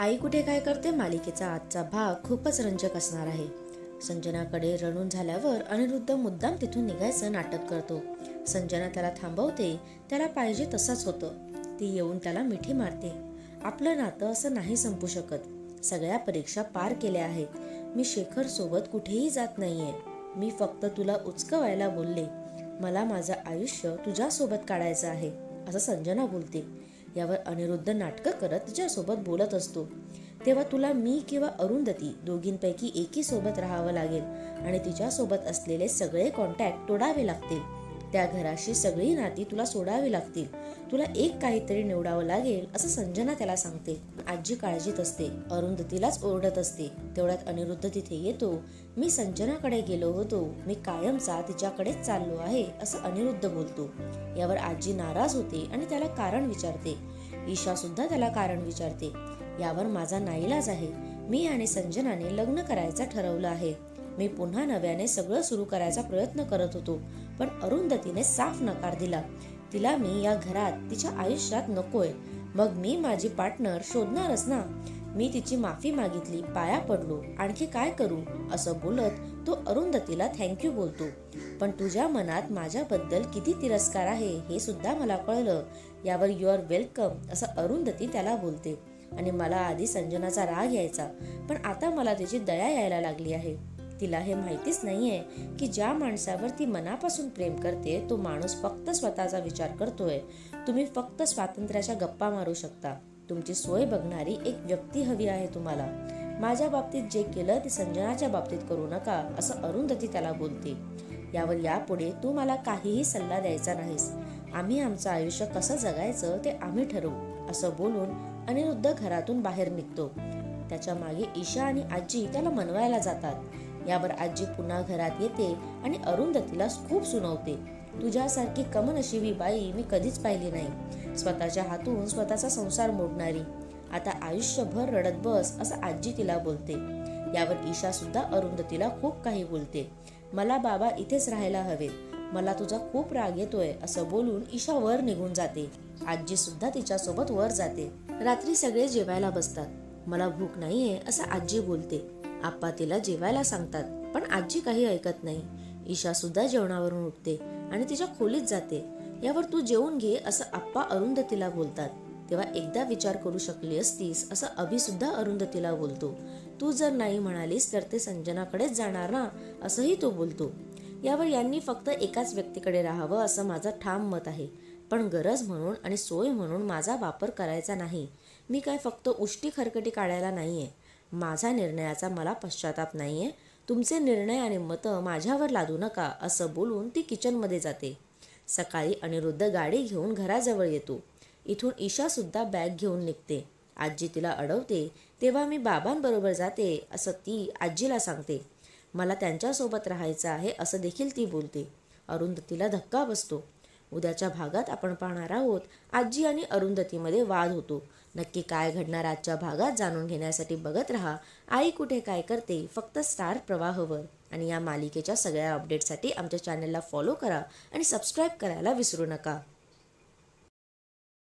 आई कुठे काय करते? मालिकेचा आजचा भाग खूपच रंजक असणार आहे. संजनाकडे रणून झाल्यावर अनिरुद्ध मुद्दाम तिथून निघायचं नाटक करतो. संजना त्याला थांबवते त्याला पाहिजे तसंच होतं. ती येऊन त्याला मिठी मारते. आपलं नातं असं नाही संपू शकत. सगळ्या परीक्षा पार केल्या आहेत. मी शेखर सोबत कुठेही जात नाहीये. मी फक्त तुला उचकवायला बोलले. मला माझं आयुष्य तुझ्यासोबत काढायचं आहे असं संजना बोलते. यावर अनिरुद्ध नाटकं करत तिच्यासोबत बोलत असतो. तेव्हा तुला मी किंवा अरुंधती दोघींपैकी एकी सोबत राहावं लागेल आणि तिच्यासोबत असलेले सगळे कॉन्टॅक्ट तोडावे लागतील. त्या घराशी सगळी नाती तुला सोडावी लागतील. तुला एक काहीतरी निवडावं लागेल असं संजना त्याला सांगते. आजी काळजीत असते अरुंधतीलाच ओरडत असते. तेवढ्यात अनिरुद्ध तिथे येतो. मी संजनाकडे गेलो होतो. मी कायमचा तिच्याकडेच चाललो आहे असं अनिरुद्ध बोलतो. यावर आजी नाराज होते आणि त्याला कारण विचारते. ईशा सुद्धा त्याला कारण विचारते. यावर माझा नाईलाज आहे. मी आणि संजनाने लग्न करायचं ठरवलं आहे. मी पुन्हा नव्याने सगळं सुरू करायचा प्रयत्न करत होतो पण अरुंधतीने साफ नकार दिला. तिला मी या घरात तिच्या आयुष्यात नकोय. मग मी माझी पार्टनर शोधणारच ना? मी तिची माफी मागितली पाया पडलो. आणखी काय करू? असं बोलत तो अरुंधतीला थँक्यू बोलतो. पण तुझ्या मनात माझ्याबद्दल किती तिरस्कार आहे हे सुद्धा मला कळलं. यावर यू आर वेलकम असं अरुंधती त्याला बोलते. आणि मला आधी संजनाचा राग यायचा पण आता मला तिची दया यायला लागली आहे. तिला हे माहितीच नाहीये की ज्या माणसावर ती मनापासून प्रेम करते तो माणूस फक्त स्वतःचा विचार करतोय. तुम्ही फक्त स्वातंत्र्याच्या गप्पा मारू शकता. तुमची सोय बघणारी एक व्यक्ती हवी आहे तुम्हाला. माझ्या बाबतीत जे केलं ते संजनाच्या बाबतीत करू नका असं अरुंधती त्याला बोलते. यावर यापुढे तू मला काहीही सल्ला द्यायचा नाहीस. आम्ही आमचं आयुष्य कसं जगायचं ते आम्ही ठरवू असं बोलून अनिरुद्ध घरातून बाहेर निघतो. त्याच्यामागे ईशा आणि आजी त्याला मनवायला जातात. यावर आजी पुन्हा घरात येते आणि अरुंधतीला खूप सुनवते. तुझ्यासारखी कमनशिबी बाई मी कधीच पाहिली नाही. स्वतःच्या हातून स्वतःचा संसार मोडणारी. आता आयुष्यभर रडत बस असं आजी तिला बोलते. यावर ईशा सुद्धा अरुंधतीला खूप काही बोलते. मला बाबा इथेच राहायला हवेत. मला तुझा खूप राग येतोय असं बोलून ईशा वर निघून जाते. आजी सुद्धा तिच्यासोबत वर जाते. रात्री सगळे जेवायला बसतात. मला भूक नाहीये असं आजी बोलते. आप्पा तिला जेवायला सांगतात पण आजी काही ऐकत नाही. ईशा सुद्धा जेवणावरून उठते आणि तिच्या खोलीत जाते. यावर तू जेवून घे असं आप्पा अरुंधतीला बोलतात. तेव्हा एकदा विचार करू शकली असतीस असं अभि सुद्धा अरुंधतीला बोलतो. तू जर नाही म्हणालीस तर ते संजनाकडेच जाणार ना असंही तो बोलतो. यावर यांनी फक्त एकाच व्यक्तीकडे राहावं असं माझं ठाम मत आहे. पण गरज म्हणून आणि सोय म्हणून माझा वापर करायचा नाही. मी काय फक्त उष्टी खरकटी काढायला नाही आहे माझा निर्णयाचा मला पश्चाताप नाही आहे तुमचे निर्णय आणि मतं माझ्यावर लादू नका असं बोलून ती किचनमध्ये जाते. सकाळी अनिरुद्ध गाडी घेऊन घराजवळ येतो. इथून ईशासुद्धा बॅग घेऊन निघते. आजी तिला अडवते तेव्हा मी बाबांबरोबर जाते असं ती आजीला सांगते. मला त्यांच्यासोबत राहायचं आहे असं देखील ती बोलते. अरुंधतीला धक्का बसतो. उद्याच्या भागात आपण पाहणार आहोत. आजी आणि अरुंधतीमध्ये वाद होतो. नक्की काय घडणार आजच्या भागात जाणून घेण्यासाठी बघत रहा. आई कुठे काय करते? फक्त स्टार प्रवाहवर. आणि या मालिकेच्या सगळ्या अपडेटसाठी आमच्या चॅनलला फॉलो करा आणि सबस्क्राईब करायला विसरू नका.